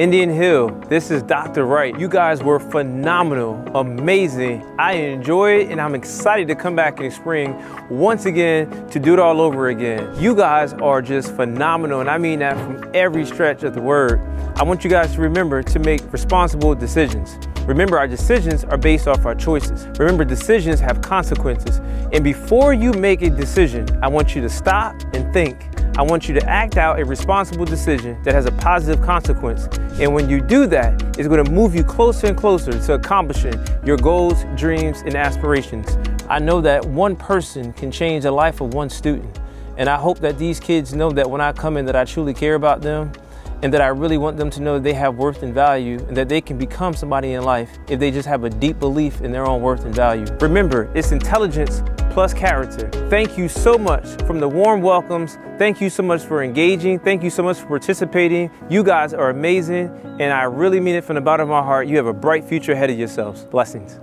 Indian Hill, this is Dr. Wright. You guys were phenomenal, amazing. I enjoyed it and I'm excited to come back in the spring once again to do it all over again. You guys are just phenomenal and I mean that from every stretch of the word. I want you guys to remember to make responsible decisions. Remember, our decisions are based off our choices. Remember, decisions have consequences. And before you make a decision, I want you to stop and think I want you to act out a responsible decision that has a positive consequence. And when you do that, it's going to move you closer and closer to accomplishing your goals, dreams, and aspirations. I know that one person can change the life of one student. And I hope that these kids know that when I come in that I truly care about them and that I really want them to know that they have worth and value and that they can become somebody in life if they just have a deep belief in their own worth and value. Remember, it's intelligence plus character. Thank you so much from the warm welcomes. Thank you so much for engaging. Thank you so much for participating. You guys are amazing, and I really mean it from the bottom of my heart. You have a bright future ahead of yourselves. Blessings.